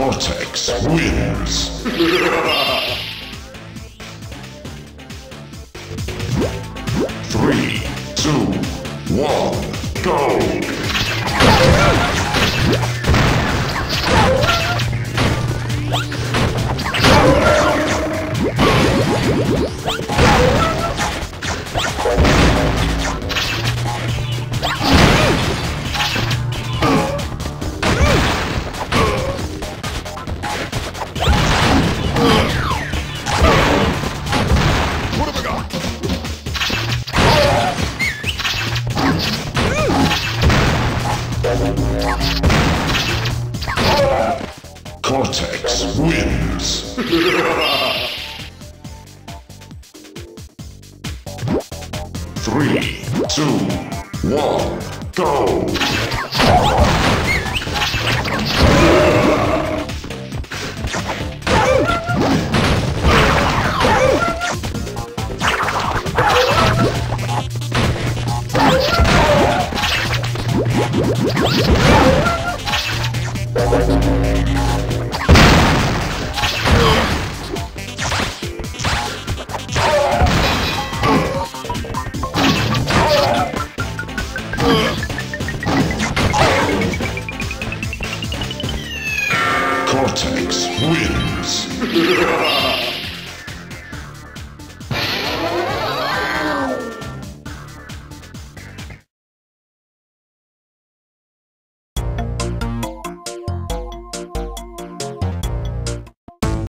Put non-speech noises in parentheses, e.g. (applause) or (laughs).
Cortex wins. (laughs) Three, two, one, go! (laughs) Cortex wins. (laughs) Three, two, one, go! Yeah! (laughs) Cortex wins. (laughs)